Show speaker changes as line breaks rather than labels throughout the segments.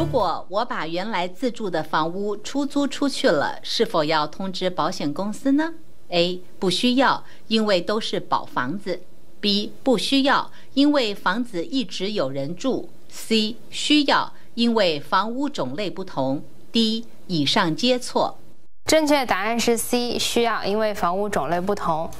如果我把原来自住的房屋出租出去了，是否要通知保险公司呢？A. 不需要，因为都是保房子。B. 不需要，因为房子一直有人住。C. 需要，因为房屋种类不同。D. 以上皆错。
正确答案是 C，需要，因为房屋种类不同。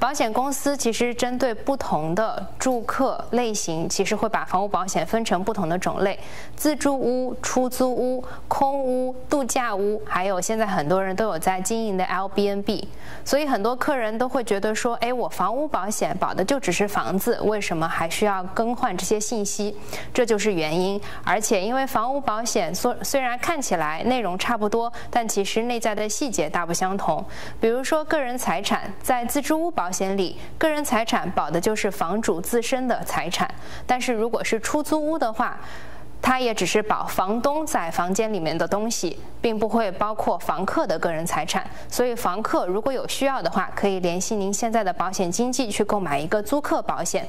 保险公司其实针对不同的住客类型，其实会把房屋保险分成不同的种类：自住屋、出租屋、空屋、度假屋，还有现在很多人都有在经营的 L B N B。所以很多客人都会觉得说：“哎，我房屋保险保的就只是房子，为什么还需要更换这些信息？”这就是原因。而且因为房屋保险虽虽然看起来内容差不多，但其实内在的细节大不相同。比如说个人财产，在自住屋保保险里，个人财产保的就是房主自身的财产，但是如果是出租屋的话，它也只是保房东在房间里面的东西，并不会包括房客的个人财产。所以，房客如果有需要的话，可以联系您现在的保险经纪去购买一个租客保险。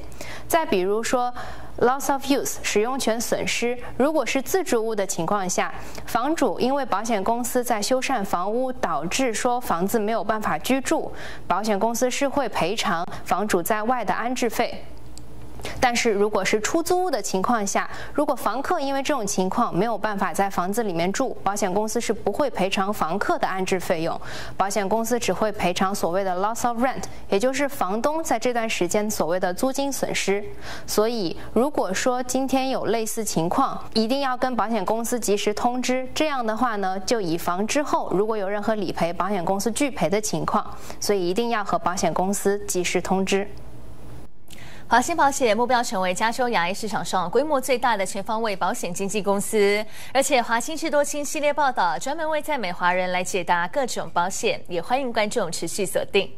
再比如说，loss of use 使用权损失，如果是自住屋的情况下，房主因为保险公司在修缮房屋导致说房子没有办法居住，保险公司是会赔偿房主在外的安置费。但是如果是出租屋的情况下，如果房客因为这种情况没有办法在房子里面住，保险公司是不会赔偿房客的安置费用，保险公司只会赔偿所谓的 loss of rent，也就是房东在这段时间所谓的租金损失。所以如果说今天有类似情况，一定要跟保险公司及时通知，这样的话呢，就以防之后如果有任何理赔，保险公司拒赔的情况，所以一定要和保险公司及时通知。
华兴保险目标成为加州牙医市场上规模最大的全方位保险经纪公司，而且华兴智多星系列报道专门为在美华人来解答各种保险，也欢迎观众持续锁定。